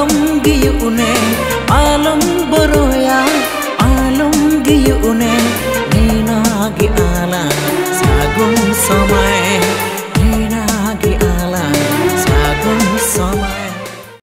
ಆಲೊಂಗಿಯುನೆ ಆಲೊಂಬರುಯ ಆಲೊಂಗಿಯುನೆ ನೀನಾಗಿ ಆಲ ಸಾಗುಂ ಸಮ